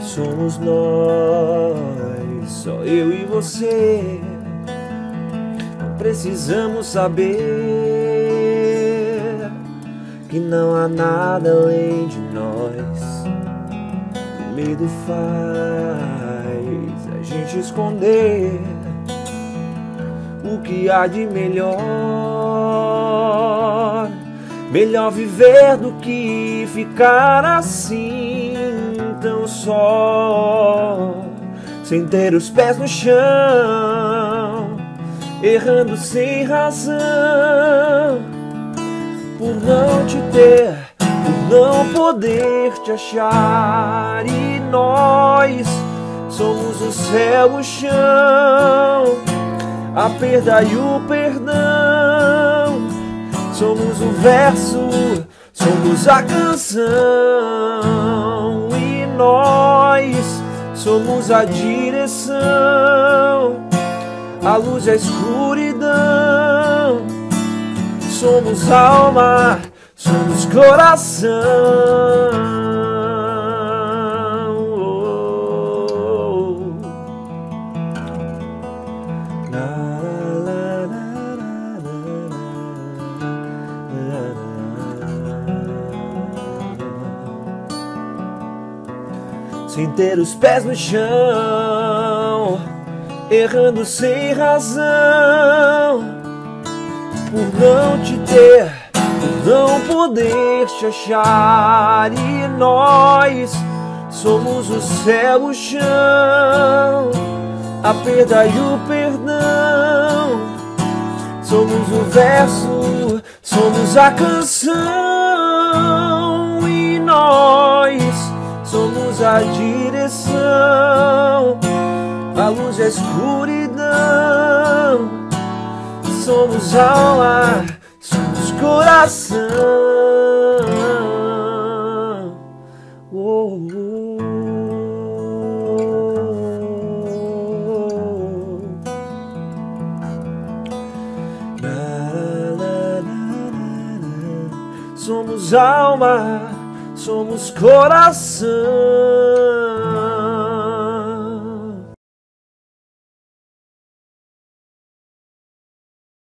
Somos nós, só eu e você. Não precisamos saber que não há nada além de nós. O medo faz a gente esconder o que há de melhor. Melhor viver do que ficar assim tão só, sem ter os pés no chão, errando sem razão, por não te ter, por não poder te achar, e nós somos o céu, o chão, a perda e o perdão, somos o verso, somos a canção nós somos a direção, a luz e a escuridão. Somos alma, somos coração. Sem ter os pés no chão, errando sem razão, por não te ter, por não poder te achar, e nós somos o céu, o chão, a perda e o perdão, somos o verso, somos a canção, somos a direção, a luz a escuridão. Somos alma, somos coração. Oh, oh, oh. Somos alma somos coração.